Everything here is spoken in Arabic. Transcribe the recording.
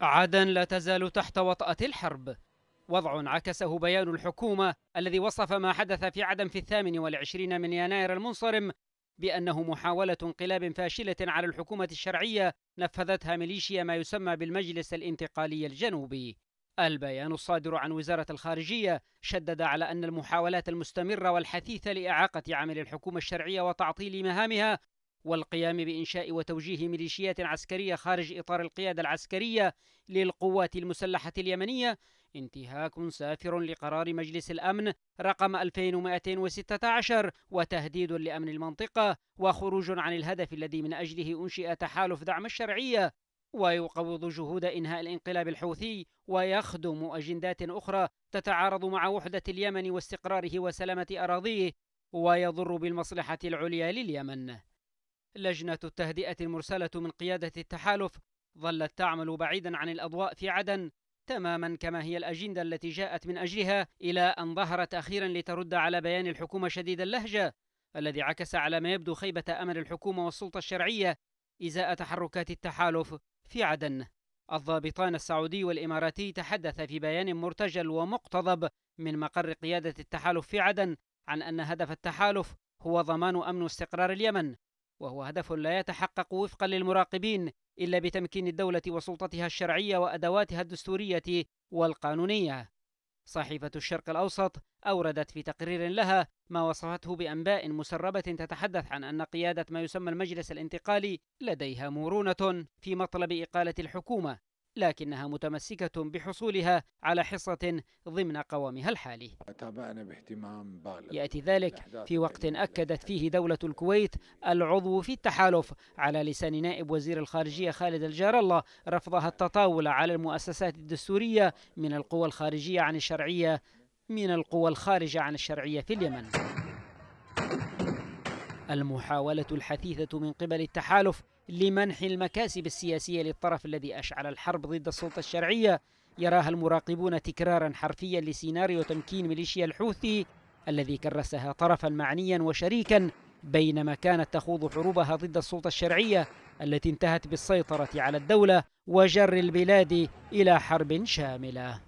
عدن لا تزال تحت وطأة الحرب. وضع عكسه بيان الحكومة الذي وصف ما حدث في عدن في الثامن والعشرين من يناير المنصرم بأنه محاولة انقلاب فاشلة على الحكومة الشرعية نفذتها ميليشيا ما يسمى بالمجلس الانتقالي الجنوبي. البيان الصادر عن وزارة الخارجية شدد على أن المحاولات المستمرة والحثيثة لإعاقة عمل الحكومة الشرعية وتعطيل مهامها والقيام بإنشاء وتوجيه ميليشيات عسكرية خارج إطار القيادة العسكرية للقوات المسلحة اليمنية. انتهاك سافر لقرار مجلس الأمن رقم 2216 وتهديد لأمن المنطقة وخروج عن الهدف الذي من أجله أنشئ تحالف دعم الشرعية. ويقوض جهود إنهاء الانقلاب الحوثي ويخدم أجندات أخرى تتعارض مع وحدة اليمن واستقراره وسلامة أراضيه ويضر بالمصلحة العليا لليمن. لجنة التهدئة المرسلة من قيادة التحالف ظلت تعمل بعيدا عن الأضواء في عدن تماما كما هي الأجندة التي جاءت من أجلها إلى أن ظهرت أخيرا لترد على بيان الحكومة شديد اللهجة الذي عكس على ما يبدو خيبة أمل الحكومة والسلطة الشرعية إزاء تحركات التحالف في عدن. الضابطان السعودي والإماراتي تحدث في بيان مرتجل ومقتضب من مقر قيادة التحالف في عدن عن أن هدف التحالف هو ضمان أمن واستقرار اليمن. وهو هدف لا يتحقق وفقا للمراقبين إلا بتمكين الدولة وسلطتها الشرعية وأدواتها الدستورية والقانونية. صحيفة الشرق الأوسط أوردت في تقرير لها ما وصفته بأنباء مسربة تتحدث عن أن قيادة ما يسمى المجلس الانتقالي لديها مرونة في مطلب إقالة الحكومة. لكنها متمسكة بحصولها على حصة ضمن قوامها الحالي. تابعنا باهتمام بالغ. يأتي ذلك في وقت أكدت فيه دولة الكويت العضو في التحالف على لسان نائب وزير الخارجية خالد الجار الله رفضها التطاول على المؤسسات الدستورية من القوى الخارجية عن الشرعية من القوى الخارجة عن الشرعية في اليمن. المحاولة الحثيثة من قبل التحالف لمنح المكاسب السياسية للطرف الذي أشعل الحرب ضد السلطة الشرعية. يراها المراقبون تكرارا حرفيا لسيناريو تمكين ميليشيا الحوثي الذي كرسها طرفا معنيا وشريكا بينما كانت تخوض حروبها ضد السلطة الشرعية التي انتهت بالسيطرة على الدولة وجر البلاد إلى حرب شاملة.